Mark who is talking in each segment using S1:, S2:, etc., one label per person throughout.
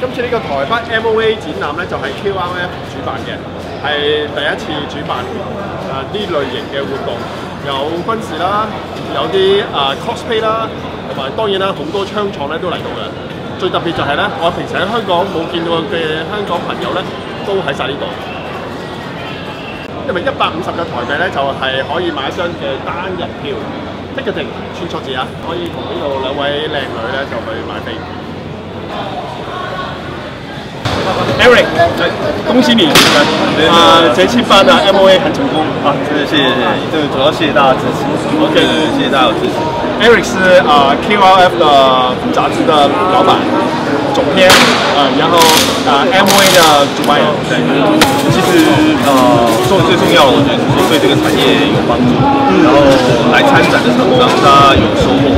S1: 今次呢個台北 MOA 展覽咧就係 QRF 主辦嘅，係第一次主辦啊呢類型嘅活動，有軍事啦，有啲啊 cosplay 啦，同埋當然啦好多槍廠咧都嚟到嘅。最特別就係咧，我平時喺香港冇見到嘅香港朋友咧，都喺晒呢度。因為一百五十嘅台幣咧，就係、可以買一張嘅單日票，ticketing 串錯字啊，可以同呢度兩位靚女咧就去買飛。Eric，恭喜你！啊、节气发的 MOA 很成功啊！
S2: 真的谢谢，这个主要谢谢大家支持，OK，谢谢大家有支持。
S1: Eric 是啊、QRF 的杂志的老板、总编，呃，然后啊、MOA 的主办人。
S2: 对，其实呃，做最重要的，我觉得是说对这个产业有帮助，然后来参展的时候，让大家有收获，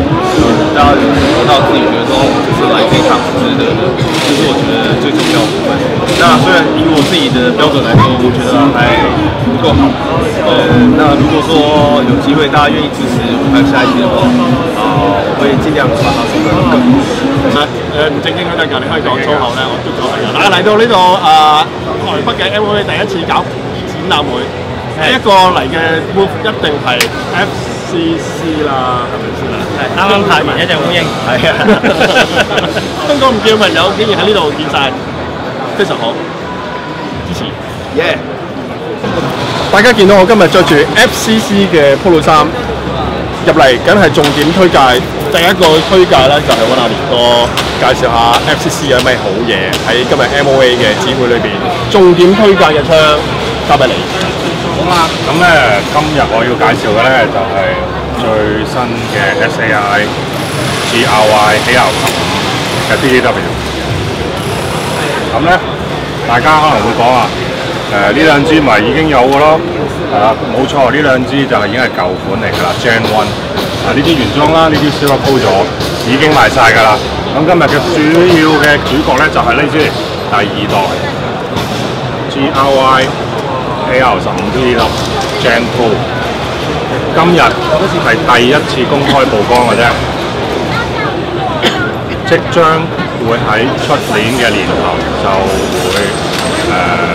S2: 大家有得到自己觉得说就是来这一趟是值得的，这是我觉得最重要的部分。那虽然以我自己的标准来说，我觉得还不够好，呃，那如果说有机会大家愿意支持我们下一期的話，啊、我會盡量把它做得更
S1: 誒唔正經嗰陣㗎，你可以講粗口咧，我都咗係㗎。嗱嚟到呢度啊，台北嘅 MOA 第一次搞展覽會，第一個嚟嘅 move 一定係 FCC 啦，係咪先啊？
S3: 啱啱派完一隻烏蠅，
S1: 係啊，香港唔見嘅朋友竟然喺呢度見晒，非常好，支持。
S2: 耶、
S1: 大家見到我今日着住 FCC 嘅 polo 衫入嚟，梗係重點推介。第一個推介咧就係揾阿年哥介紹下 FCC 有咩好嘢喺今日 MOA 嘅展會裏邊，重點推介嘅槍交俾你。
S4: 好啦，咁咧今日我要介紹嘅咧就係、最新嘅 SAI GRY AR 十五嘅 PDW。咁咧，大家可能會講啊，誒、呢兩支咪已經有嘅咯，係啦，冇錯，呢兩支就係已經係舊款嚟㗎啦，Gen One。啊，呢啲原裝啦，呢啲 Silver 鋪咗，已經賣晒㗎啦。咁今日嘅主要嘅主角咧就係呢支第二代 GRY AR 十五 P 粒 Gen Two。今日好似係第一次公開曝光嘅啫，即將會喺出年嘅年頭就會誒、呃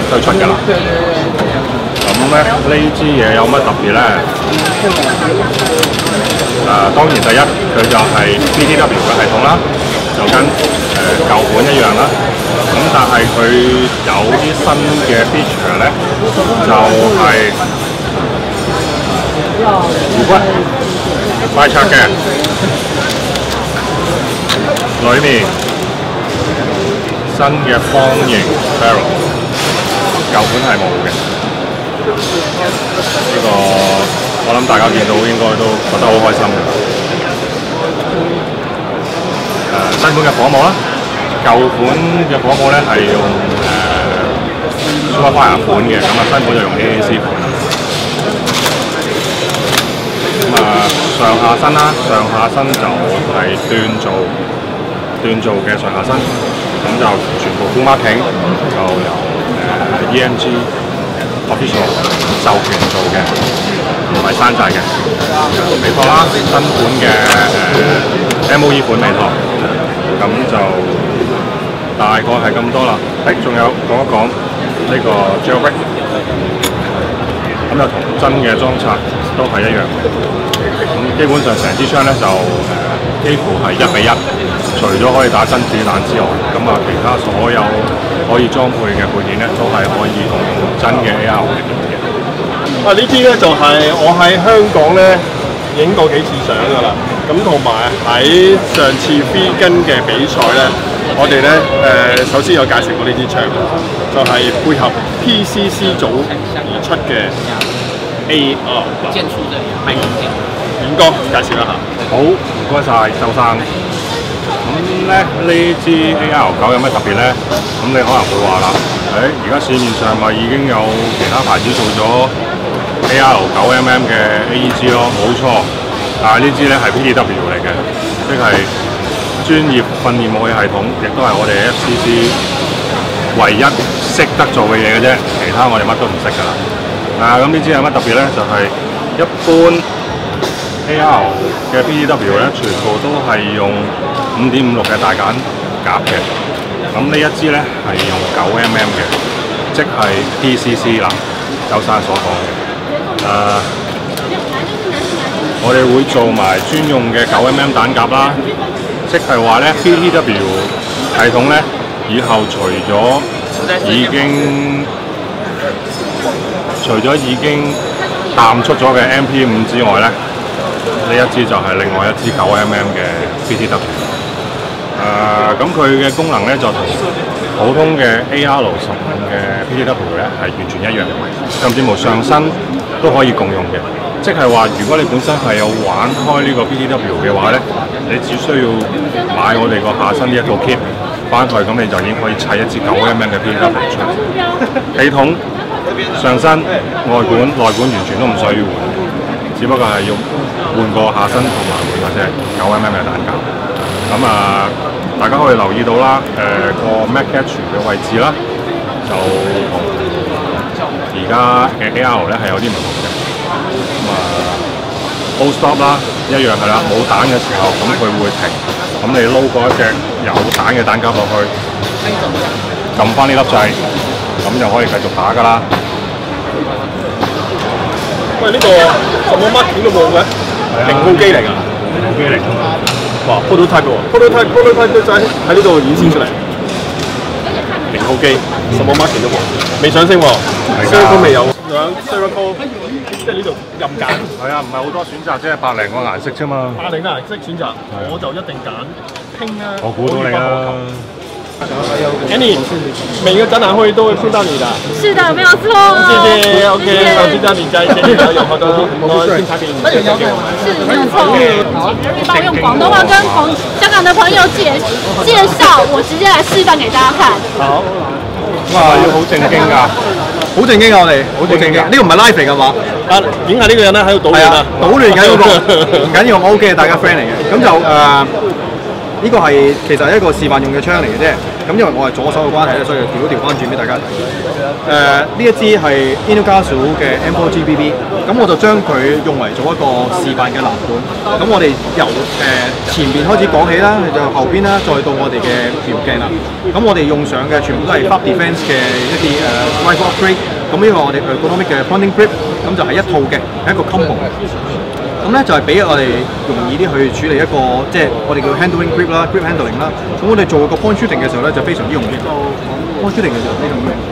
S4: 推出㗎啦。咧呢支嘢有乜特別咧？誒、當然第一佢就係 BTW 嘅系統啦，就跟誒、舊款一樣啦。咁但係佢有啲新嘅 feature 咧，就係、胡骨快拆嘅，裏面新嘅方形 barrel，舊款係冇嘅。呢、個我諗大家見到應該都覺得好開心嘅。誒、新款嘅火帽啦，舊款嘅火帽咧係用誒 Superfire 款嘅，咁啊新款就用 AAC 款。咁啊上下身啦，上下身就係鍛造鍛造嘅上下身，咁就全部 full marking，就由誒、EMG 官方授權做嘅，唔係山寨嘅。尾托啦，新款嘅誒、MOE 款尾托，咁就大概係咁多啦。誒，仲有講一講呢個 jailbreak，咁就同真嘅裝拆都係一樣。咁基本上成支槍咧就誒、幾乎係一比一，除咗可以打真子彈之外，咁啊其他所有可以裝配嘅配件咧都係可以同真嘅 AR 嚟用嘅。
S1: 啊！呢啲咧就係我喺香港咧影過幾次相噶啦，咁同埋喺上次 V 跟嘅比賽咧，我哋咧誒首先有介紹過呢支槍，就係、配合 PCC 組而出嘅 AR。
S3: 建築的麥克鏡。
S1: 遠哥介紹一下。
S4: 好，唔該晒周生。咁咧呢支 AR 九有咩特別咧？咁你可能會話啦，誒而家市面上咪已經有其他牌子做咗 AR 九 mm 嘅 AEG 咯，冇錯。但呢支咧係 PDW 嚟嘅，即係專業訓練武器系統，亦都係我哋 FCC 唯一識得做嘅嘢嘅啫，其他我哋乜都唔識㗎啦。啊，咁呢支有乜特別咧？就係、一般 AR 嘅 PDW 咧，全部都係用五點五六嘅大揀夾嘅。咁呢一支咧係用九 mm 嘅，即係 PCC 啦，有晒所講嘅。誒、我哋會做埋專用嘅九 mm 彈夾啦，即係話咧 PTW 系統咧，以後除咗已經除咗已經淡出咗嘅 MP 五之外咧，呢一支就係另外一支九 mm 嘅 PTW。咁佢嘅功能咧就同普通嘅 AR 十五嘅 PTW 咧係完全一樣，甚至乎上身都可以共用嘅。即係話，如果你本身係有玩開呢個 PTW 嘅話咧，你只需要買我哋個下身呢一套 kit 翻去，咁你就已經可以砌一支九 mm 嘅 PTW 出嚟。系統、上身、外管、內管完全都唔需要換，只不過係要換個下身同埋換嗰隻九 mm 嘅彈夾。咁啊，大家可以留意到啦，誒、個 Mac Catch 嘅位置啦，就同而家嘅 AR 咧係有啲唔同嘅。咁啊，All Stop 啦，一樣係啦，冇彈嘅時候，咁佢會停。咁你撈過一隻有彈嘅彈夾落去，撳翻呢粒掣，咁就可以繼續打㗎啦。
S1: 喂，呢、個什麼乜片都冇嘅，零號機嚟㗎。
S4: 機嚟㗎嘛
S1: 哇，prototype 喎，prototype prototype 都喺喺呢度演先出嚟。零號機，什麼乜片都冇，未上升喎
S4: 係㗎
S1: s e r 都未有。兩 s e r c o 即係呢度任揀，
S4: 係啊，唔係好多選擇，即係百零個顏色啫嘛。
S1: 百零顏色選擇，我就一定揀拼啊！
S4: 我估到你啦。
S1: Annie，每个展览会都会碰到你的，
S5: 是的，没有错。
S1: 谢谢，OK，我知道你在前面有好多很多新产品。
S5: 是没有錯。可以幫我用广东话跟广香港的朋友介介绍，我直接来示范给大家看。
S1: 好，
S4: 哇，要好正經㗎。
S6: 好正經啊！我哋好正經，呢個唔係 live 嚟㗎嘛？
S1: 啊，影下呢個人咧喺度搗亂啊，
S6: 搗亂緊嗰個唔緊要，我 OK，大家 friend 嚟嘅。咁就誒，呢個係其實係一個示範用嘅槍嚟嘅啫。咁因為我係左手嘅關係咧，所以調都調翻轉俾大家睇。誒，呢一支係 i n o g a s u 嘅 M4 GBB，咁我就將佢用嚟做一個示範嘅藍本。咁我哋由誒前面開始講起啦，就後邊啦，再到我哋嘅瞄鏡啦。咁我哋用上嘅全部都係 Fab Defense 嘅一啲誒 rifle upgrade。咁呢個我哋 ergonomic 嘅 pointing grip，咁就係一套嘅，係一個 combo。咁咧就係俾我哋容易啲去處理一個即係我哋叫 handling grip 啦，grip handling 啦。咁我哋做個 point shooting 嘅時候咧就非常之容易。point shooting 嘅時候非常之容易。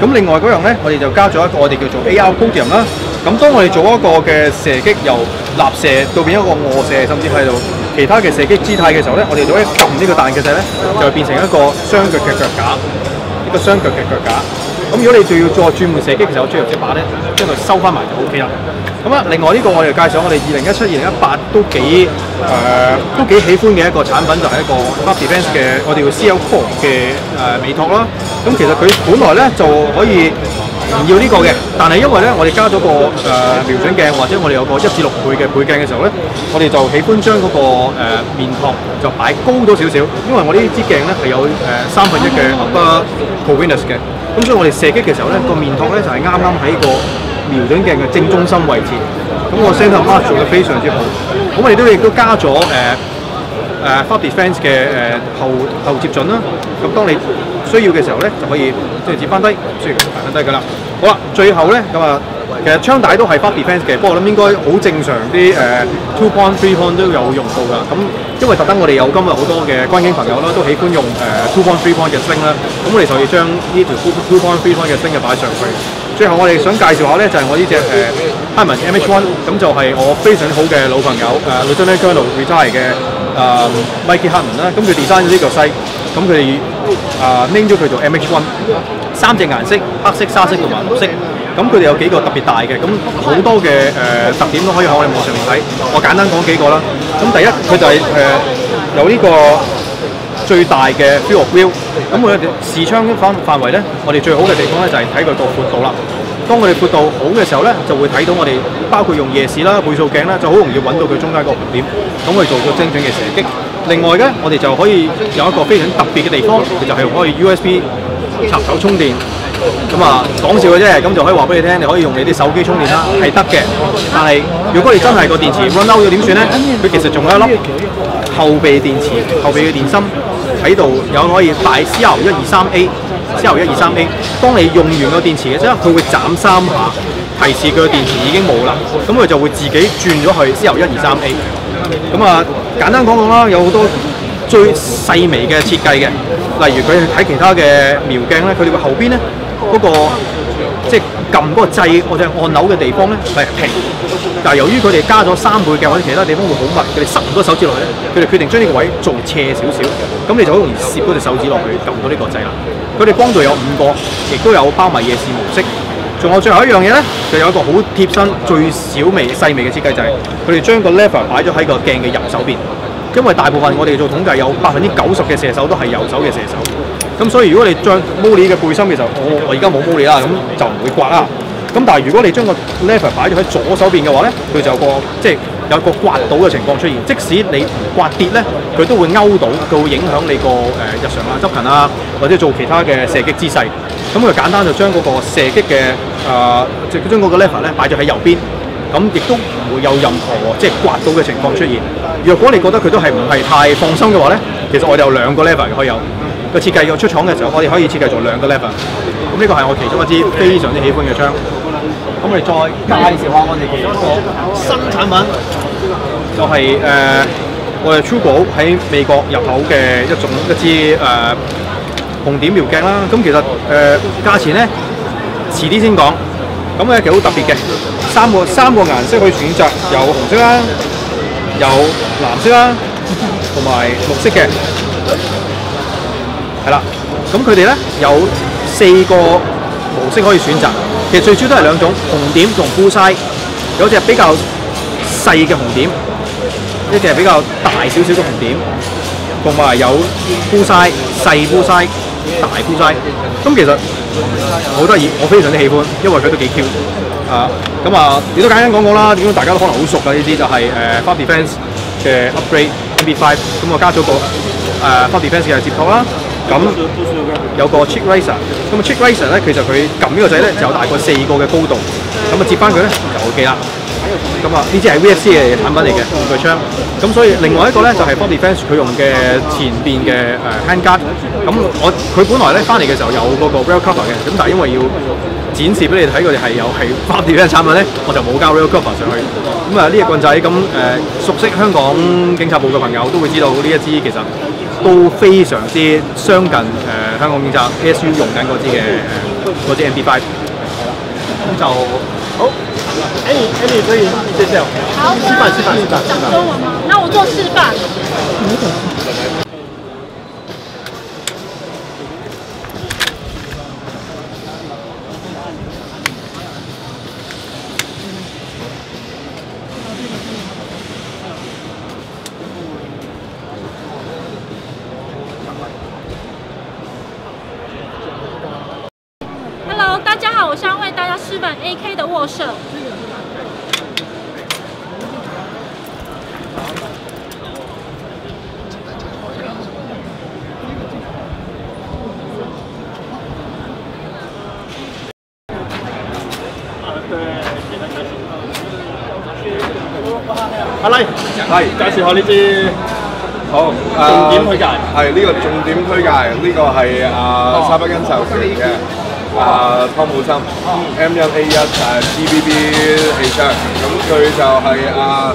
S6: 咁另外嗰樣咧，我哋就加咗一個我哋叫做 AR podium 啦。咁當我哋做一個嘅射擊由立射到變一個卧射，甚至係到其他嘅射擊姿態嘅時候咧，我哋就可以撳呢個彈嘅掣咧，就會變成一個雙腳嘅腳架，一個雙腳嘅腳架。咁如果你仲要再轉換射擊其實我，最後隻把咧將佢收翻埋就 O K 啦。咁啊，另外呢個我哋介紹我哋二零一七、二零一八都幾誒、都幾喜歡嘅一個產品，就係、一個 Fab Defense 嘅我哋叫 CL Core 嘅誒美托啦。咁其實佢本來咧就可以唔要呢個嘅，但係因為咧我哋加咗個誒、瞄準鏡或者我哋有個一至六倍嘅倍鏡嘅時候咧，我哋就喜歡將嗰、個、呃、面托就擺高咗少少，因為我呢支鏡咧係有誒、三分一嘅 upper prominence 嘅，咁所以我哋射擊嘅時候咧個面托咧就係啱啱喺個瞄準鏡嘅正中心位置，咁我 center mark 做得非常之好。咁我哋都亦都加咗誒。誒 far Defense 嘅誒後後接準啦，咁當你需要嘅時候咧，就可以即係接翻低，需要排翻低噶啦。好啦，最後咧咁啊，其實槍帶都係 Fab Defense 嘅，不過我諗應該好正常啲誒 two point three point 都有用到㗎。咁因為特登我哋有今日好多嘅軍警朋友啦，都喜歡用誒 two point three point 嘅 sling 啦，咁我哋就要將呢條 two two point three point 嘅 sling 嘅擺上去。最後我哋想介紹下咧，就係、我呢只誒 Harman MH1，咁就係我非常好嘅老朋友誒 Lieutenant Colonel retire 嘅誒 Mikey Harman 啦，咁佢 design 咗呢個西，咁佢哋誒 name 咗佢做 MH1，三隻顏色黑色、沙色同埋綠色，咁佢哋有幾個特別大嘅，咁好多嘅誒、特點都可以喺我哋網上面睇，我簡單講幾個啦。咁第一佢就係、誒、有呢、個。最大嘅 field of view，咁我哋視窗範範圍咧，我哋最好嘅地方咧就係睇佢個闊度啦。當我哋闊度好嘅時候咧，就會睇到我哋包括用夜視啦、倍數鏡啦，就好容易揾到佢中間個紅點，咁我哋做個精準嘅射擊。另外咧，我哋就可以有一個非常特別嘅地方，就係可以 USB 插手充電。咁啊講笑嘅啫，咁就可以話俾你聽，你可以用你啲手機充電啦，係得嘅。但係如果你真係個電池 run out 咗點算咧？佢其實仲有一粒後備電池、後備嘅電芯，喺度有可以大 C R 一二三 A、C R 一二三 A。當你用完個電池嘅時候，佢會斬三下，提示佢個電池已經冇啦，咁佢就會自己轉咗去 C R 一二三 A。咁啊，簡單講講啦，有好多最細微嘅設計嘅，例如佢睇其他嘅瞄鏡咧，佢哋會後邊咧嗰個即係撳嗰個掣或者按鈕嘅地方咧係平，但係由於佢哋加咗三倍鏡或者其他地方會好密，佢哋塞唔到手指落去咧，佢哋決定將呢個位做斜少少，咁你就好容易攝嗰隻手指落去撳到呢個掣啦。佢哋幫助有五個，亦都有包埋夜視模式。仲有最後一樣嘢咧，就有一個好貼身、最小微細微嘅設計，就係佢哋將個 lever 擺咗喺個鏡嘅右手邊。因為大部分我哋做統計有百分之九十嘅射手都係右手嘅射手，咁所以如果你將 Molly 嘅背心嘅時候，我我而家冇 Molly 啦，咁就唔會刮啦。咁但係如果你將個 lever 擺咗喺左手邊嘅話咧，佢就有個即係有個刮到嘅情況出現。即使你唔刮跌咧，佢都會勾到，佢會影響你個誒、日常啊執勤啊，或者做其他嘅射擊姿勢。咁佢簡單就將嗰個射擊嘅誒，即係將嗰個 lever 咧擺咗喺右邊。咁亦都唔會有任何即係刮到嘅情況出現。若果你覺得佢都係唔係太放心嘅話咧，其實我哋有兩個 lever 嘅可以有個設計要出廠嘅時候，我哋可以設計做兩個 lever。咁呢個係我其中一支非常之喜歡嘅槍。咁我哋再介紹下我哋其中一個新產品，就係、誒、我哋 Trugo 喺美國入口嘅一種一支誒、紅點瞄鏡啦。咁其實誒、價錢咧遲啲先講。咁咧其實好特別嘅，三個三個顏色可以選擇，有紅色啦，有藍色啦，同埋綠色嘅，係啦。咁佢哋咧有四個模式可以選擇，其實最主要都係兩種紅點同 bullseye，有隻比較細嘅紅點，一隻係比較大少少嘅紅點，同埋有 bullseye 細 bullseye 大 bullseye。咁其實好得意，我非常之喜歡，因為佢都幾 Q 啊！咁啊，亦都簡單講講啦，點解大家都可能好熟㗎呢啲就係、誒、Fab Defense 嘅 Upgrade MB5，咁我加咗個誒、Fab Defense 嘅接頭啦，咁有個 Chick Racer，咁啊 Chick Racer 咧，其實佢撳呢個掣咧就有大概四個嘅高度，咁啊接翻佢咧就 OK 啦。咁啊，呢支係 VFC 嘅產品嚟嘅玩具槍。咁所以另外一個咧就係 Fab Defense 佢用嘅前邊嘅誒 handguard。咁我佢本來咧翻嚟嘅時候有嗰個 rail cover 嘅，咁但係因為要展示俾你睇，佢哋係有係 Fab Defense 產品咧，我就冇交 rail cover 上去。咁啊呢隻棍仔咁誒、熟悉香港警察部嘅朋友都會知道呢一支其實都非常之相近誒、香港警察 ASU 用緊嗰支嘅誒嗰支 MD5。咁就好。
S1: Annie Annie 可以介紹
S5: 好，
S1: 示範示範示範示範。
S5: 讲中文吗？那我做示范。我现在为大家示范 AK 的握射。
S1: 阿麗，
S4: 係。
S1: 介紹下呢支
S4: 好
S1: 重點推介。
S4: 係呢個重點推介，呢個係啊沙北恩授權嘅啊湯姆森 M 一 A 一誒 TBB 氣槍，咁佢就係啊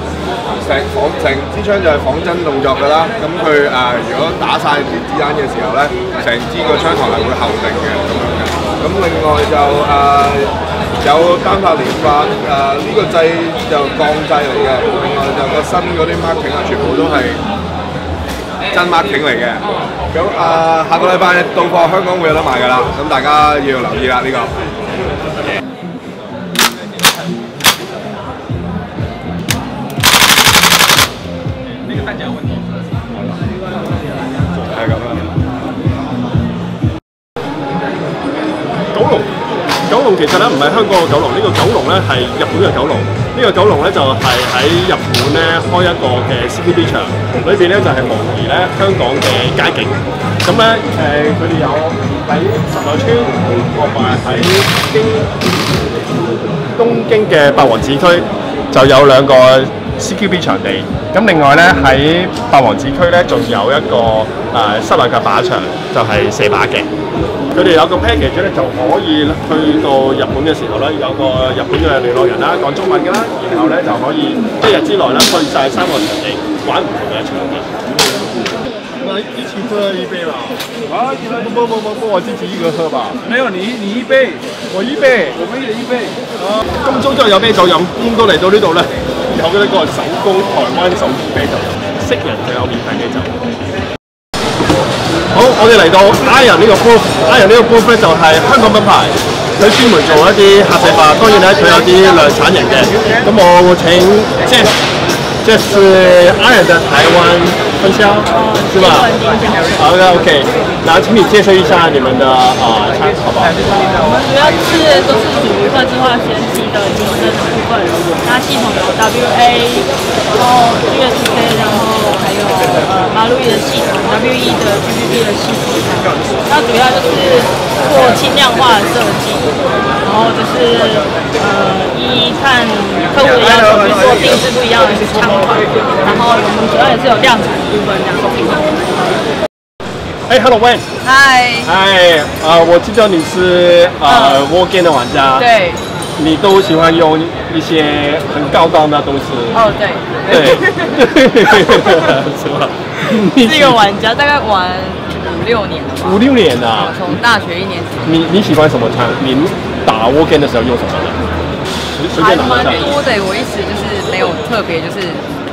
S4: 成仿成支槍就係仿真動作㗎啦。咁佢誒如果打晒啲子彈嘅時候咧，成支個槍頭係會後定嘅咁樣嘅。咁另外就誒。有單拍連發，誒、呢、個掣就鋼掣嚟嘅，另外就個新嗰啲 marking 啊，全部都係真 marking 嚟嘅。咁啊、下個禮拜到貨香港會有得賣㗎啦，咁大家要留意啦呢、個。係咁啦。
S1: 九龍，九龍其實咧唔係香港嘅九龍，呢、個九龍咧係日本嘅九龍。呢、個九龍咧就係喺日本咧開一個嘅 CQB 場，裏邊咧就係模擬咧香港嘅街景。咁咧誒，佢、哋有喺神奈川同埋喺京東京嘅八王子區就有兩個 CQB 場地。咁另外咧喺八王子區咧，仲有一個誒、室內嘅靶場，就係、射靶嘅。佢哋有個 package 咧，就可以去到日本嘅時候咧，有個日本嘅聯絡人啦，講中文嘅啦，然後咧就可以一日之內咧去晒三個場地，玩唔同嘅場地。那一起喝一杯吧。啊，不不不不，我自己一個喝吧。
S2: 沒有你你一杯，
S1: 我一杯。
S2: 我們也一杯。
S1: 啊，今朝都有啤酒飲，咁都嚟到呢度咧，有呢個手工台灣手工啤酒飲，識人就有免費啤酒。好，我哋嚟到 Iron 呢個 booth，Iron 呢個 booth 咧就係香港品牌，佢專門做一啲客製化，當然咧佢有啲量產型嘅。咁我請 Jeff，這是 Iron 的台灣分銷，是吧？好的，OK。然後請你介紹一下你們的啊餐，好不好？
S5: 我们主要是都是属于客制化纤细的女生的部分，那系统有 WA，然后 GSK，然后马路易的系统，WE 的 G P P 的系统，它主要就是做轻量化的设计，然后就是呃依看客户的要求去做定制不一样的枪款，然后我们主要也是有量产的部分这样子。
S1: 哎，Hello Wen，
S7: 嗨，
S1: 嗨，啊，我知道你是呃 War Game 的玩家，，
S7: 对，
S1: 你都喜欢用一些很高档的东西，
S7: 哦对，
S1: 对，是吧？你
S7: 是一个玩家，大概玩五六年了吧，
S1: 五六年啊，
S7: 从大学一年级，
S1: 你你喜欢什么枪？你打 War Game 的时候用什么的？
S7: 还。蛮多的，我一直就是没有特别就是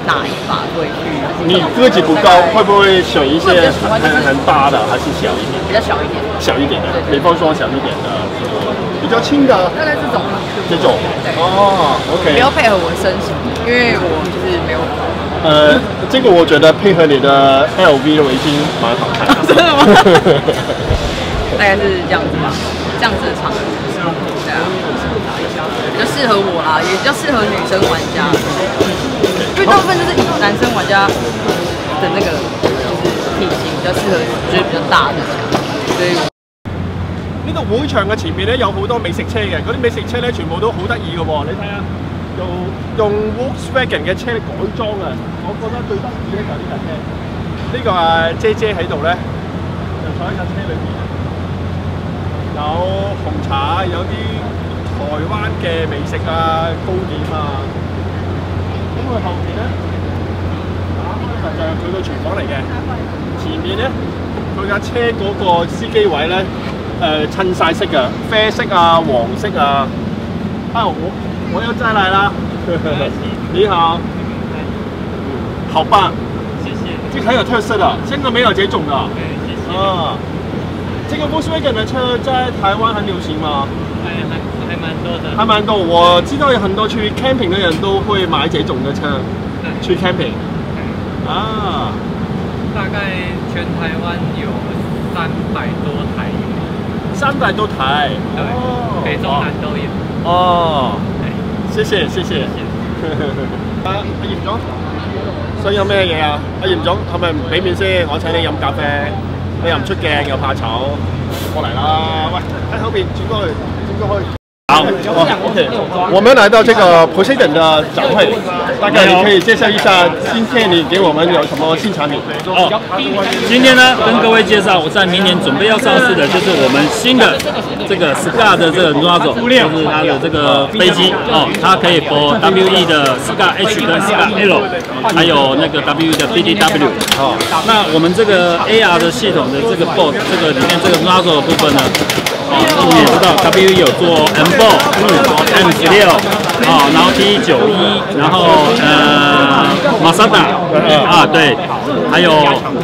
S7: 哪一把会去，
S1: 你个子不高，会不会选一些很很大的，还是小一点？
S7: 比较小一点，
S1: 小一点的，
S7: 对
S1: 比方说小一点的，比较轻的
S7: 大概这种吧，
S1: 这种。哦，OK。
S7: 不。要配合我身形，因为我就是没有，
S1: 呃，这个我觉得配合你的 LV 的围巾蛮好看的。
S7: 真的吗？大概是这样子吧，这样子的长度，对啊，比较适合我啦，也比较适合女生玩家，因为大部分就是男生玩家的那个就是体型比较适合，就是比较大的槍，所以
S1: 呢度會場嘅前面咧有好多美食車嘅，嗰啲美食車咧全部都好得意嘅喎，你睇下，用用 Volkswagen 嘅車改裝啊！我覺得最得意咧就係呢架車，呢、個啊姐姐喺度咧，就坐喺架車裏邊，有紅茶，有啲台灣嘅美食啊、糕點啊，咁佢後邊咧打開就就係佢個廚房嚟嘅，前面咧佢架車嗰個司機位咧。誒襯晒色嘅，啡色啊、黃色啊。啊，我我又再來啦。你好，好棒，
S3: 谢谢。
S1: 這個很有特色的，香港沒有這種的。
S3: 对，谢谢。
S1: 啊，這個 Volkswagen 的車在台灣很流行嗎？
S3: 还还还蛮多的。
S1: 還蠻多，我知道有很多去 camping 的人都會買這種的車去 camping。啊，
S3: 大概全台灣有三百多台有。
S1: 三百多台。
S3: 对，北中南都有。
S1: 哦，
S3: 谢，
S1: 謝謝謝謝。啊，阿嚴總，想飲咩嘢啊？阿嚴總，係咪唔俾面先？我請你飲咖啡，你又唔出鏡又怕醜，過嚟啦！喂，喺後邊轉過去，轉過去。好，OK，我們來到這個 Poseidon 的展會，大概你可以介绍一下今天你给我们有什么新产品？
S8: 哦，今天呢，跟各位介绍，我在明年准备要上市的，就是我们新的这个 SCAR 的这个 Nozzle，就是它的这个飞机哦，它可以播 WE 的 SCAR H 跟 SCAR L，还有那个 WE 的 BDW。哦，那我们这个 AR 的系统的这个 board，這個裡面这个 Nozzle 的部分呢，哦，你們也知道 WE 有做 M4、M 十六，哦，然后 T 九一，然后呃马萨达啊，对，还有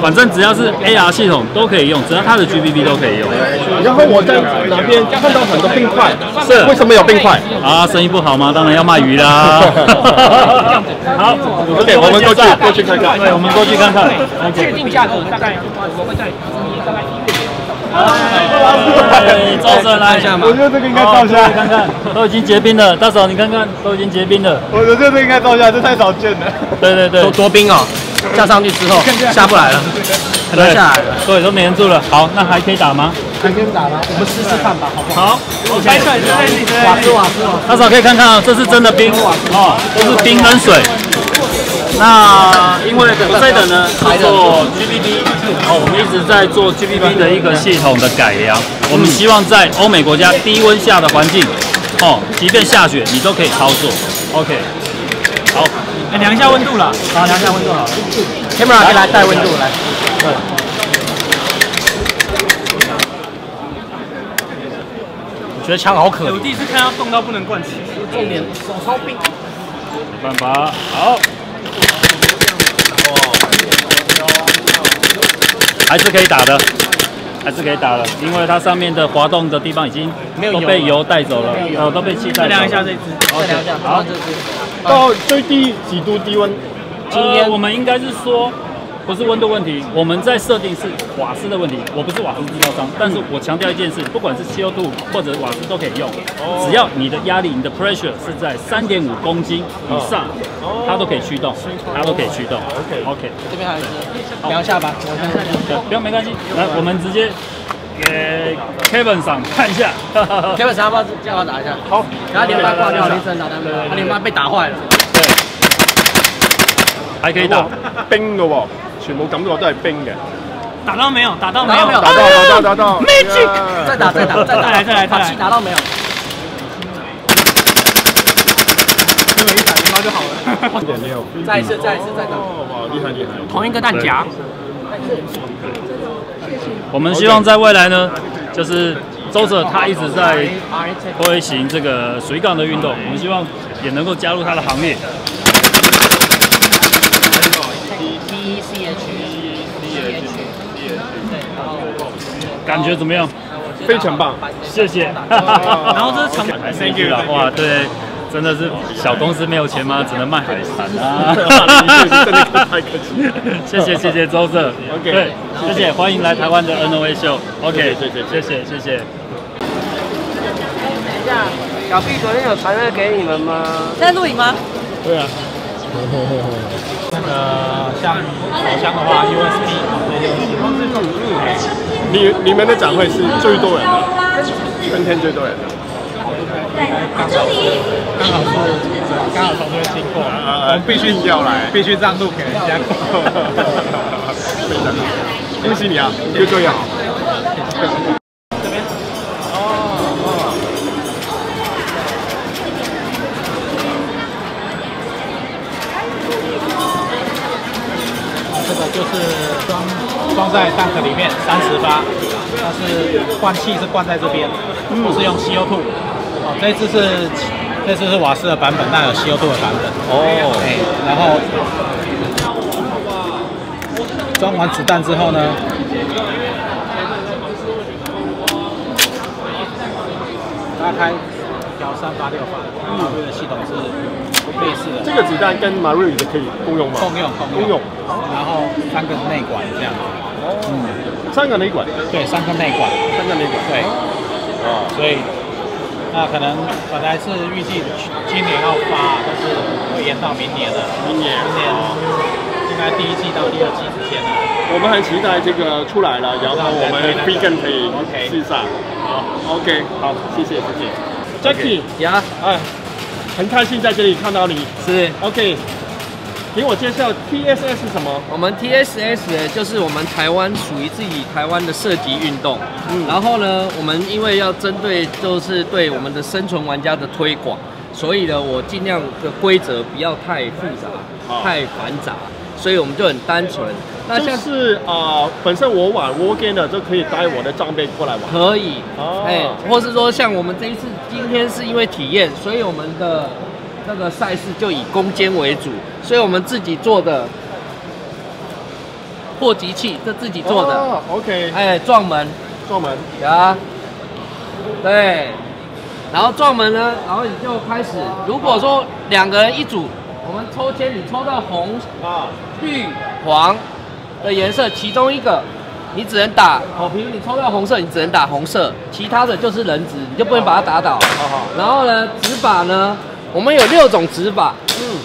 S8: 反正只要是 AR 系统都可以用，只要它的 GBB 都可以用。
S1: 然后我在那边看到很多冰块，
S8: 是
S1: 为什么有冰块？
S8: 啊，生意不好吗？当然要卖鱼啦。好
S1: ，OK，我们过去过去看看。
S8: 对，我们过去看看。
S3: 确定价格大概我会在
S8: 哎，照着来一下嘛。
S6: 我觉得这个应该照下
S8: 看看，都已经结冰了，大嫂你看看，都已经结冰了。
S6: 我觉得这个应该照下，这太少见了。
S8: 对对对，
S3: 多冰哦，架上去之后下不来了，很难下来了。
S8: 对，都粘住了。好，那还可以打吗？
S3: 还可以打吗？我们试试看吧，好不好？
S8: 好，OK。
S3: 瓦斯瓦斯瓦斯。
S8: 大嫂可以看看啊，这是真的冰哦，这是冰跟水。那因为 Crusader 呢是做 GBB，哦，我们一直在做 GBB 的一个系统的改良。我们希望在欧美国家低温下的环境，哦，即便下雪你都可以操作。OK，好，
S6: 哎，量一下温度了，好，量一下温度好了。
S9: camera 可以来带温度来。
S6: 我觉得枪好可怜。我第一次看到冻到不能灌气。
S9: 重点手超冰。
S8: 没办法，好，还是可以打的，还是可以打的，因为它上面的滑动的地方已经都被油带走了，呃，都被气带走了。
S6: 量一下这只。
S9: 再量一下，
S8: 好
S9: 这只。
S1: 到最低几度低温？
S8: 今天、呃、我们应该是说，不是温度问题，我们在设定是瓦斯的问题。我不是瓦斯制造商，但是我强调一件事，不管是 CO2 或者瓦斯都可以用，只要你的压力、你的 pressure 是在三点五公斤以上，它都可以驱动，它都可以驱动。OK OK，
S9: 这边还有一只，量一下吧，量一下，
S8: 对，不用没关系。来，我们直接给 Kevin 上看一下。
S9: Kevin 上要不要叫他打一下？
S1: 好，
S9: 然后连发挂掉，连声打单，他连麦被打坏了。
S8: 对还可以打，
S1: 冰的喎，全部感覺都係冰嘅。
S6: 打到沒有？打到沒有？
S9: 打到沒有？
S1: 打到，打到，打到。
S6: Magic！
S9: 再打，再打，再打，
S6: 再來，再來，再來。
S9: 把氣打到沒有？
S6: 因為一打零包就好了。
S1: 一點六。
S9: 再一次，再一次，再打。
S1: 哇，厲害厲害！
S9: 同一個彈夾。
S8: 我們希望在未來呢，就是周者他一直在推行這個水槓的運動，我們希望也能夠加入他的行列。感觉怎么样？
S1: 非常棒，
S8: 谢谢。
S6: 然后这是成本
S8: ，Thank you 啦，哇，對，真的是小公司没有钱吗？只能卖海產啊！
S1: 真的太客氣。
S8: 謝謝謝謝周社
S1: OK，
S8: 對，謝謝，歡迎来台湾的 NOA 秀。OK，
S1: 谢谢
S8: 谢谢谢谢。
S9: 等一下，小 B 昨天有传那個給你们吗？
S5: 在录影吗？
S1: 对啊。
S6: 那个像手槍的話，USB
S1: 你你们的展会是最多人的，春天最多人的。
S6: 刚好刚好是刚好从这边经过，我們必须
S1: 要来，
S6: 必须让路给人家
S1: 恭喜 你啊，越做越好。
S6: 这边。哦哦。这个就是裝裝在 tank 裡面三十發，但是灌气是灌在這邊，不是用 CO2。哦，这次是这次是瓦斯的版本，那有 CO2 的版本。
S1: 哦。
S6: 哎，然后装完子弹之后呢，拉開調三八六發，馬瑞的系统是类似的。
S1: 这个子弹跟馬瑞的可以共用吗？
S6: 共用，
S1: 共用。
S6: 然后三個內管這樣。
S1: 哦。三個內管。
S6: 对，三個內管。
S1: 三個內管。
S6: 对。
S1: 哦。
S6: 所以，那可能本来是预计今年要发，但是会延到明年了。
S1: 明年。
S6: 明年应该第一季到第二季之间了。
S1: 我们很期待这个出来了，然后我們 vegan 可以試上。好，OK，好，谢谢，谢谢。Jackie，
S9: 呀，
S1: 哎，很开心在这里看到你。
S9: 是。
S1: OK，給我介绍 TSS 是什么？
S9: 我们 TSS 就是我们台湾属于自己台湾的射击运动。嗯。然后呢，我们因为要针对就是对我们的生存玩家的推广，所以呢，我尽量的规则不要太复杂、太繁杂，所以我们就很单纯。
S1: 那像是啊、呃，本身我玩 War Game 的就可以带我的装备过来玩。
S9: 可以。
S1: 哦。
S9: 哎，或是说像我们这一次今天是因为体验，所以我们的這個賽事就以攻坚为主，所以我们自己做的破擊器，这自己做的。
S1: 哦、OK。
S9: 哎，撞门。
S1: 撞門。
S9: 呀。對。然后撞门呢，然后你就开始，如果说两个人一组，我们抽签，你抽到红、啊、绿、黄。的颜色，其中一个你只能打哦，比如你抽到红色，你只能打红色，其他的就是人質，你就不能把它打倒。
S1: 哦、
S9: 然后呢，指法呢，我们有六种指法。嗯。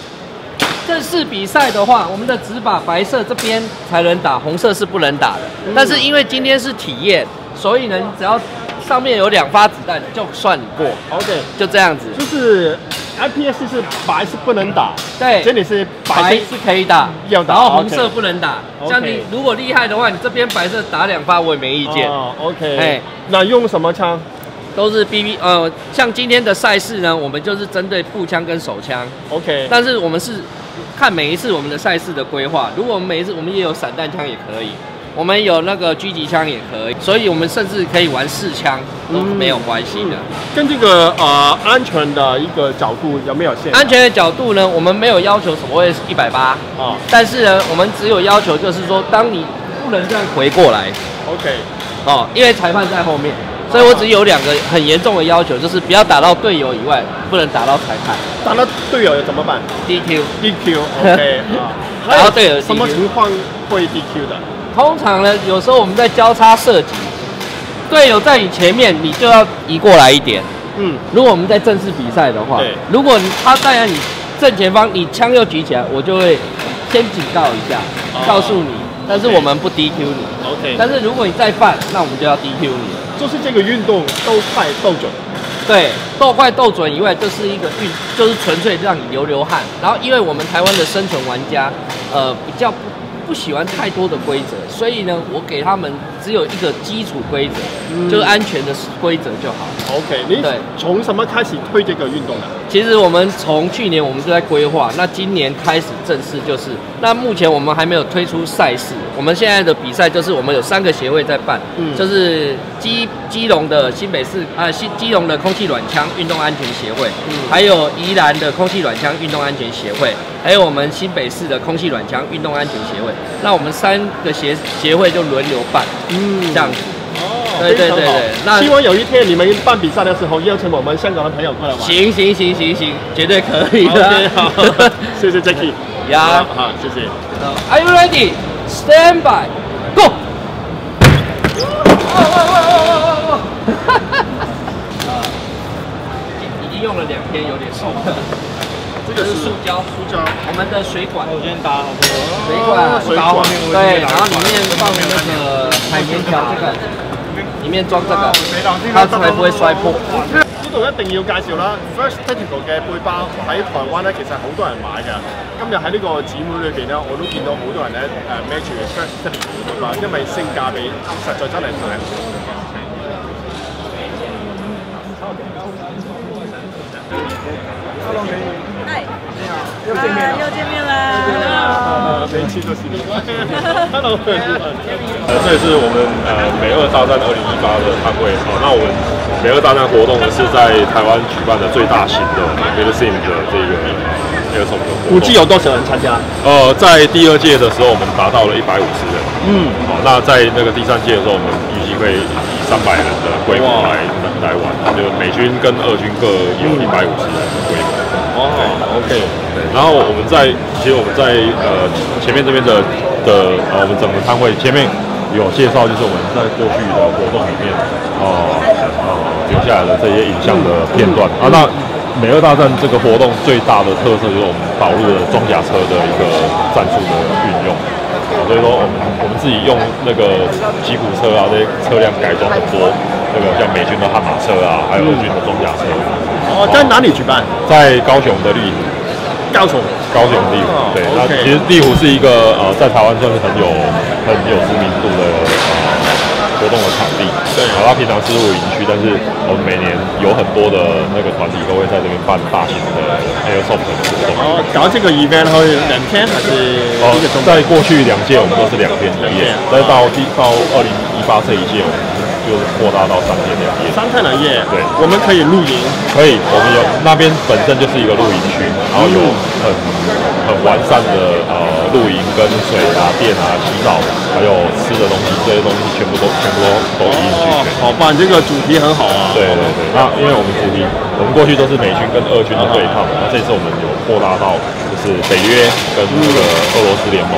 S9: 正式比赛的话，我们的指法白色这边才能打，红色是不能打的。嗯、但是因为今天是体验，所以呢，你只要上面有两发子弹，就算你过
S1: ，OK，
S9: 就这样子。
S1: 就是 IPS 是白是不能打，
S9: 对，
S1: 这里是白
S9: 白是可以打，
S1: 要打
S9: 然后红色不能打。像你如果厉害的话，你这边白色打两发我也没意见。
S1: 哦，OK，
S9: 哎
S1: 那用什么枪
S9: 都是 BB，呃，像今天的赛事呢，我们就是针对步枪跟手枪
S1: ，？OK，
S9: 但是我们是看每一次我们的赛事的规划。如果我们每一次我们也有散弹枪也可以，我们有那个狙击枪也可以，所以我们甚至可以玩四枪都没有关系的。
S1: 跟这个呃安全的一个角度有没有限？
S9: 安全的角度呢，我们没有要求所谓一百八，
S1: 啊
S9: 但是呢，我们只有要求就是说，当你不能这样回过来
S1: ，OK，
S9: 哦，因为裁判在后面，所以我只有两个很严重的要求，就是不要打到队友以外，不能打到裁判
S1: 打到队友怎么办
S9: DQ。
S1: ？DQ，OK 啊，
S9: 打到队友
S1: 什么情况会 DQ 的？
S9: 通常呢，有时候我们在交叉射击，队友在你前面，你就要移过来一点。
S1: 嗯，
S9: 如果我们在正式比赛的话
S1: 对，
S9: 如果你他站在你正前方，你枪又举起来，我就会先警告一下，
S1: 哦
S9: 告诉你，但是我们不 DQ 你。
S1: OK，
S9: 但是如果你再犯，那我们就要 DQ 你。
S1: 就是这个运动斗快斗准。
S9: 对，斗快斗准以外，这是一个运，就是纯粹让你流流汗。然后，因为我们台湾的生存玩家，呃，比较不喜欢太多的规则，所以呢，我给他们只有一个基础规则，就是安全的规则就好。
S1: OK，你
S9: 对。
S1: 从什么开始推这个运动的？
S9: 其实我们从去年我们就在规划，那今年开始正式就是，那目前我们还没有推出赛事，我们现在的比赛就是我们有三个协会在办，
S1: 嗯。
S9: 就是基基隆的新北市啊，新基隆的空气软枪运动安全协会，还有宜兰的空气软枪运动安全协会，还有我们新北市的空气软枪运动安全协会，那我们三个协协会就轮流办，
S1: 嗯
S9: 这样子。
S1: 哦，
S9: 对对对对那
S1: 希望有一天你们办比赛的时候邀请我们香港的朋友过来玩。
S9: 行行行行行，绝对可以的。
S1: OK，好，谢谢 Jackie。
S9: 呀
S1: 好，好谢谢。
S9: Are you ready? Stand by. Go. 已经用了两天，有点瘦了。这个是塑胶，塑胶，我们的水管。我今天打好多。水管，
S1: 水管
S9: 对，然后里面放那个海绵条，这个里面装这个，它才不会摔破。
S1: 呢度一定要介紹啦，First Technical 嘅背包喺台灣咧，其實好多人買嘅。今日喺呢個展會裏邊咧，我都見到好多人咧誒孭住 First Technical 嘅背包，因為性價比實在真係太好。
S5: 嗨，又见面了，又见面啦。
S1: 啊，每一次都是你。Hello，
S4: 呃，这也是我们呃美俄大战二零一八的摊位哦。那我们美俄大战活动呢是在台湾举办的最大型的 m e d i c i n 的这个 Airsoft 的活动。
S1: 估计有多少人参加？
S4: 呃，在第二届的时候，我们达到了一百五十人。
S1: 嗯，
S4: 好、那在那个第三届的时候，我们预计会以三百人的规模来来玩，就美军跟俄军各有一百五十人的规模。
S1: 哦，OK，
S4: 然后我们在其实我们在呃前面这边的的呃我们整个摊位前面有介绍，就是我们在过去的活动里面呃呃留下来的这些影像的片段啊。那美俄大战这个活动最大的特色就是我们导入了装甲车的一个战术的运用。啊所以说，我们我们自己用那个吉普车啊，这些车辆改装很多，那个像美军的悍马车啊，还有俄军的装甲车。
S1: 哦，在哪里举办？
S4: 在高雄的丽湖。
S1: 高雄。
S4: 高雄丽湖，
S1: 哦
S4: 对，那其实丽湖是一个呃，在台湾算是很有很有知名度的呃活动的场地。对，然后它平常是露营区，但是我们每年有很多的那个团体都会在这边办大型的 airsoft 的活动。
S1: 哦，搞这个 event 会两天还是
S4: 哦
S1: 一个钟头？
S4: 在过去两届我们都是两天一夜
S1: 两天，
S4: 但是到第到二零一八这一届，我们就扩大到三天两夜。
S1: 三天两夜，
S4: 对，
S1: 我们可以露营。
S4: 可以，我们有那边本身就是一个露营区，然后有很很完善的呃露营跟水啊、电啊、洗澡，还有吃的东西，这些东西全部都全部都都一应俱
S1: 哦
S4: 全。，
S1: 好棒，这个主题很好啊。
S4: 对对对，那因为我们主题，我们过去都是美军跟俄军的对抗，那这次我们有扩大到就是北约跟那个俄罗斯联盟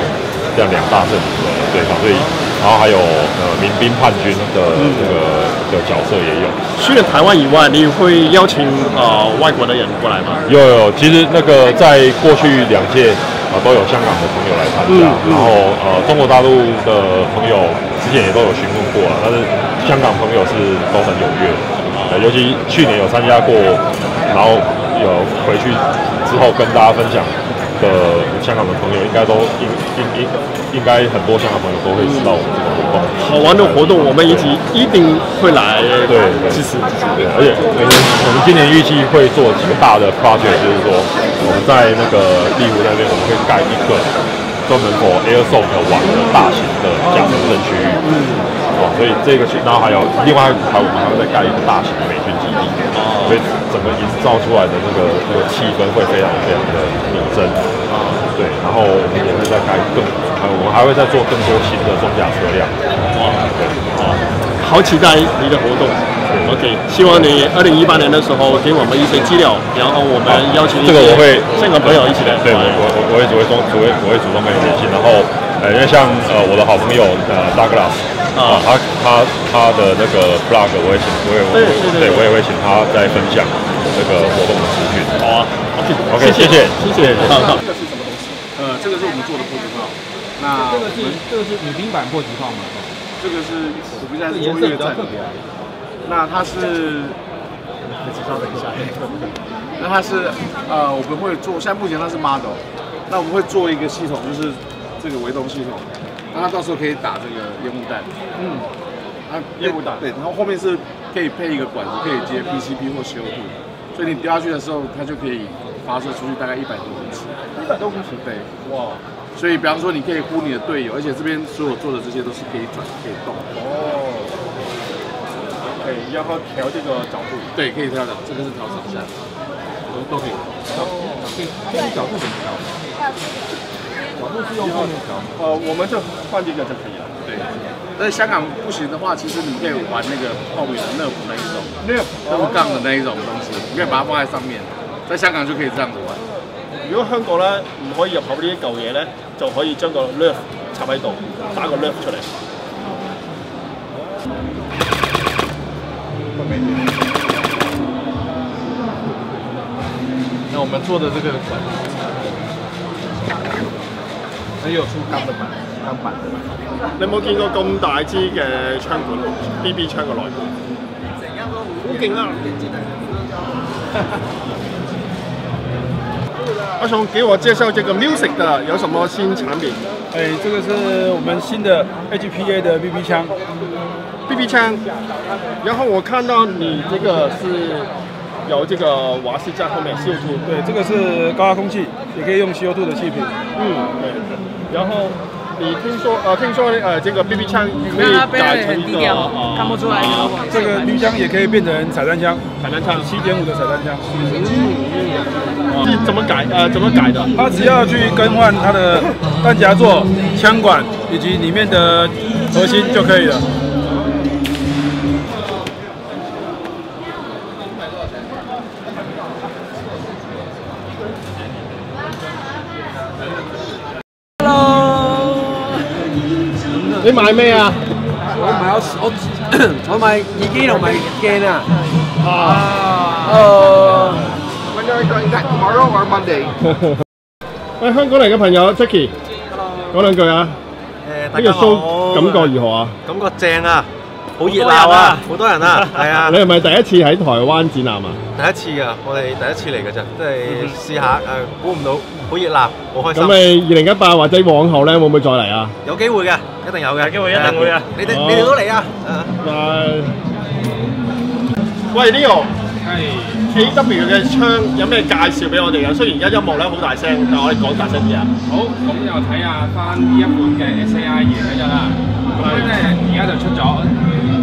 S4: 这样两大阵营的对抗，所以然后还有呃民兵叛军的这个的角色也有。
S1: 除了台湾以外，你会邀请呃外国的人过来吗？
S4: 有有，其实那个在过去两届啊、都有香港的朋友来参加，然后呃中国大陆的朋友之前也都有询问过了，但是香港朋友是都很踊跃，呃尤其去年有参加过，然后有回去之后跟大家分享的香港的朋友，应该都应应应应该很多香港朋友都会知道我们这个活动。
S1: 好玩的活动，我们一起一定会来
S4: 对对
S1: 支持支持。
S4: 对，而且我们我们今年预计会做几个大的 project，就是说我们在那个丽湖那边，我们会盖一个专门 for airsoft 网的大型的假城镇区域。嗯。哦，所以这个区，然后还有另外还有我们还会再盖一个大型的。所以整个营造出来的那个那个气氛会非常非常的拟真。啊。对，然后我们也会再开更，还有我们还会再做更多新的装甲车辆。哇。对。啊。
S1: 好期待你的活动。OK，希望你二零一八年的时候给我们一些资料，然后我们邀请一
S4: 这个我会
S1: 些香港朋友一起来。
S4: 对，我我我我会主会主我会我会主动跟你联系，然后呃，因为像呃我的好朋友呃 Douglas 啊，他他他的那个 blog 我也请我也我
S1: 对对对
S4: 对我也会请他再分享这个活动的资讯。
S1: 好啊，OK
S4: 谢谢
S1: 谢谢。
S10: 这个是什么东西？呃，这个是我们做的破局炮。那
S6: 这个是这个是女兵版破局炮吗？
S10: 这个是我们现在是
S6: 颜
S10: 做越战
S6: 色比较特别。
S10: 那它是，稍等一下。那它是呃，我们会做，现在目前它是 model，那我们会做一个系统，就是这个围动系统，那它到时候可以打这个烟雾弹。嗯。啊，烟雾弹。对，然后后面是可以配一个管子，可以接 PCP 或 CO2，所以你掉下去的时候，它就可以发射出去大概一百多公尺。
S1: 一百多公尺，
S10: 对，哇。所以，比方说，你可以呼你的队友，而且这边所有做的这些都是可以转、可以动。
S1: 哦。可以，然后调这个角度。
S10: 对，可以调的，这个是调上下，都都可以。
S1: 哦，可以，这个角度怎么调？角度是用后面调。呃，我们就换这个就可以了。
S10: 对。在香港不行的话，其实你可以玩那个后面的 nerf 那一种
S1: ，nerf
S10: 步杠的那一种东西，你可以把它放在上面，在香港就可以这样子玩。
S1: 如果香港咧唔可以入口呢啲旧嘢咧，就可以將個 nerf 插喺度，打個 nerf 出嚟。
S10: 那我们做的这个管，也有出钢的版、钢版的版。
S1: 你有冇見過咁大支嘅槍管？BB 槍嘅內管，好勁啊！阿雄给我介绍这个 Music 的有什么新产品
S11: 哎，这个是我们新的 HPA 的 BB 枪
S1: ，？BB 枪，然后我看到你这个是有这个瓦斯在后面秀出，
S11: 对，这个是高压空气，也可以用 CO2 的气瓶。
S1: 嗯，對。然后你听说呃听说呃这个 BB 枪可以改成一個呃
S5: 看不出来的。
S11: 这个 BB 枪也可以变成彩弹枪，
S1: 彩弹枪，
S11: 七点五的彩弹枪。
S1: 是怎么改呃怎么改的？
S11: 它只要去更换它的弹夹座、枪管以及里面的核心就可以了。
S1: 你買咩啊？
S9: 我買咗我 我買耳機同埋鏡啊。
S1: 啊。
S9: 誒。
S1: When are you going back tomorrow or Monday？喂，香港嚟嘅朋友 Jackie，講兩句啊。
S12: 誒，
S1: 呢個 show 感覺如何啊？
S12: 感覺正啊，好熱鬧啊，好多人啊，係啊
S1: 你。係咪第一次喺台灣展覽啊？
S12: 第一次啊，我哋第一次嚟嘅咋，即係試下誒，估唔到，好熱鬧，好開心。
S1: 咁你二零一八或者往後咧，會唔會再嚟啊？
S12: 有機會嘅，一定有嘅。有機會，
S1: 一定會啊
S12: 你哋
S1: 哦
S12: 你哋都嚟啊！
S1: 誒，喂 Leo，係 AW 嘅槍有咩介紹俾我哋啊？雖然而家音樂咧好大聲，但係我哋講大聲啲啊。
S13: 好，咁又睇下翻呢一款嘅 SAI 二零一一啦。咁樣咧，而家就出咗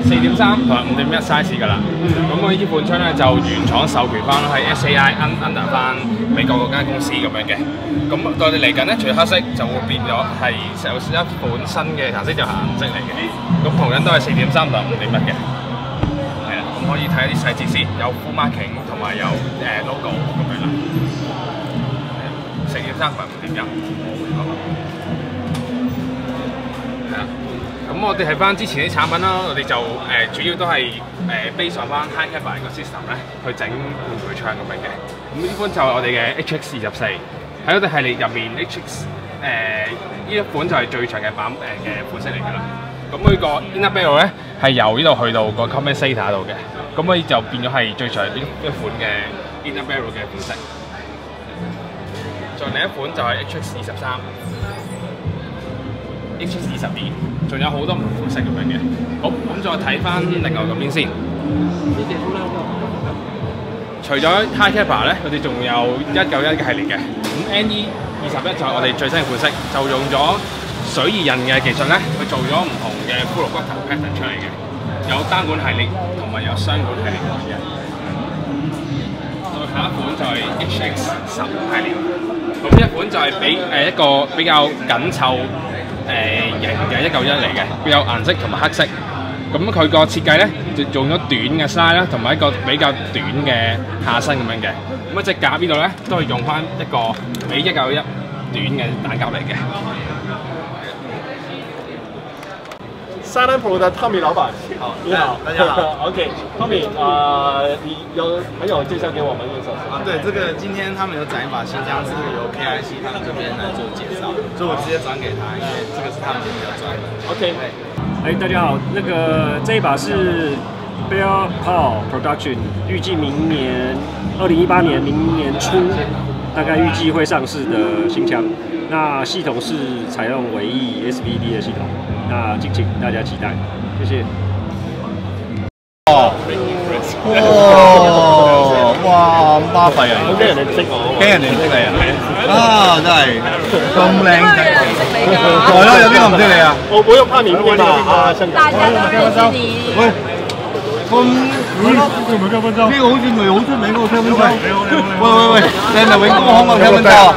S13: 四點三同埋五點一 size 㗎啦。咁我呢款槍咧就原廠授權翻喺 SAI under 翻美國嗰間公司咁樣嘅。咁我哋嚟緊咧，除黑色就會變咗係有一款新嘅顏色就係銀色嚟嘅。咁同樣都係四點三同五點一嘅。係啦，咁可以睇下啲細節先，有 full marking 同埋有誒 logo 咁樣啦。四點三同埋五點一。係啦，咁我哋係翻之前啲產品啦，我哋就誒、主要都係誒 base on 翻 hand c a p e r 個 system 咧去整玩具槍咁樣嘅。咁呢款就係我哋嘅 HX 二十四，喺我哋系列入面 HX 誒、呢一款就係最長嘅版誒嘅、款式嚟㗎啦。咁佢個 inner barrel 咧係由呢度去到個 compensator 度嘅，咁佢就變咗係最長一一款嘅 inner barrel 嘅款式。再另一款就係 HX 二十三、HX 二十二，仲有好多唔款式咁樣嘅。好，咁再睇翻另外嗰邊先。除咗 High Caper 咧，佢哋仲有一九一嘅系列嘅。咁 NE 二十一就係我哋最新嘅款式，就用咗水意印嘅技術咧，去做咗唔同嘅骷髏骨頭 pattern 出嚟嘅，有單管系列同埋有雙管系列。再下一款就係 HX 十系列，咁一款就係比誒一個比較緊湊誒、型嘅一九一嚟嘅，佢有顏色同埋黑色。咁佢個設計咧用咗短嘅 size 啦，同埋一個比較短嘅下身咁樣嘅。咁一隻夾呢度咧都係用翻一個比一九一短嘅彈夾嚟嘅。
S1: 三单 Pro 的 Tommy 老板，好，你好，
S12: 大家好
S1: OK，Tommy，呃，你有朋友介绍给我们一个手
S14: 啊，对，这个今天他们有展一把新枪，是由 KIC 他们这边来做介绍，所以我直接转给他，因为这个是他们比较专门。
S1: OK，
S15: 哎，大家好，那个这一把是 Bear Paw Production，预计明年二零一八年明年初，大概预计会上市的新枪。那系统是采用尾翼 SVD 的系统，那敬请大家期待，谢谢。
S6: 哦，哇，哇，咁巴閉啊！
S1: 好驚人哋唔識我，
S6: 俾人哋唔識你啊！啊，真係咁靚仔，係咯，有邊個唔識你啊？
S1: 我我有拍名片嘛，啊，香港，
S5: 大家都认识你。
S6: 喂，咁係咯，呢個好似咪好出名嗰個 Kevin 周。喂喂喂，你係咪永光行個 Kevin 周啊？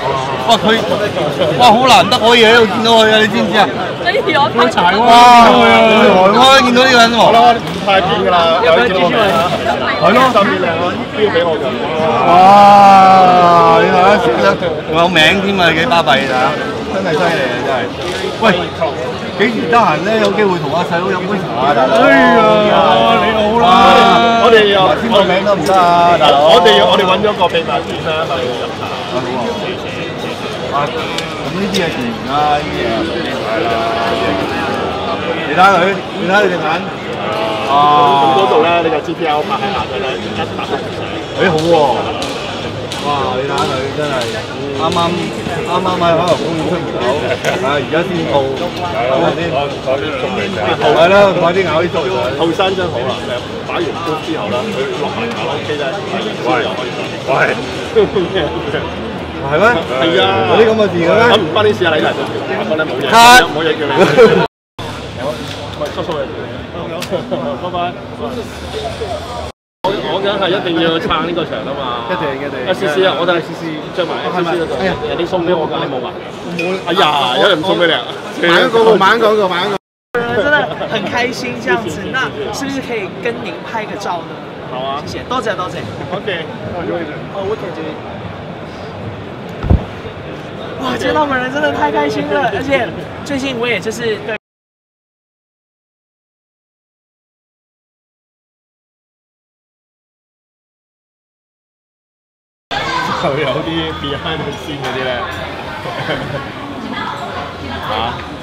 S6: 哇，佢哇好難得可以喺度見到佢啊！你知唔知啊？
S5: 所以有拍
S6: 柴灣，台灣見到呢個人喎。
S1: 好啦，唔太變㗎啦，有見到我未啊？
S6: 係咯，
S1: 特別靚啊！標俾我㗎。
S6: 哇！你睇下，仲有名添啊，幾巴閉啊！真係犀利啊，真係。喂，幾時得閒咧？有機會同阿細佬飲杯茶啊，大佬。哎呀，你好啦。
S1: 我哋又
S6: 簽個名都唔得啊，大佬？
S1: 我哋我哋揾咗個秘密店啦，咪飲茶。
S6: 啊，咁呢啲係自然啦，呢啲嘢係啦。你睇下佢，你睇下佢隻眼。啊，
S1: 咁嗰度咧，你個 GPL 拍喺下邊咧，一打都唔使。
S6: 誒好喎，哇！你睇下佢真係啱啱啱啱喺海洋公園出門口，啊而家先到，係咪先？係啦，快啲咬啲竹上。
S1: 後生真好啦，打完波之後啦，佢落埋卡拉 OK 咧，喂又可以上。
S6: 喂，係咩？
S1: 係啊，
S6: 有啲咁嘅事嘅咩？
S1: 咁唔關啲事啊，你嚟到條下個咧冇嘢，冇嘢叫你。喂，叔叔你，拜拜。一定要撐呢個場啊嘛！
S6: 一定一定
S1: 啊，思思啊，我就係思思將埋思思嗰度。人哋送俾我㗎，你冇啊？冇。哎呀，有人唔送俾你啊！
S6: 買 嗰個，買嗰個，買嗰個。
S16: 真的很開心這樣子，那是不是可以跟您拍個照呢？
S1: 好啊，
S16: 謝謝，多謝多謝。
S1: OK，
S16: 哦，我感覺。哇，見到本人真的太開心了，而且最近我也就是對。
S1: 就有啲 behind the scene 嗰啲咧，嚇。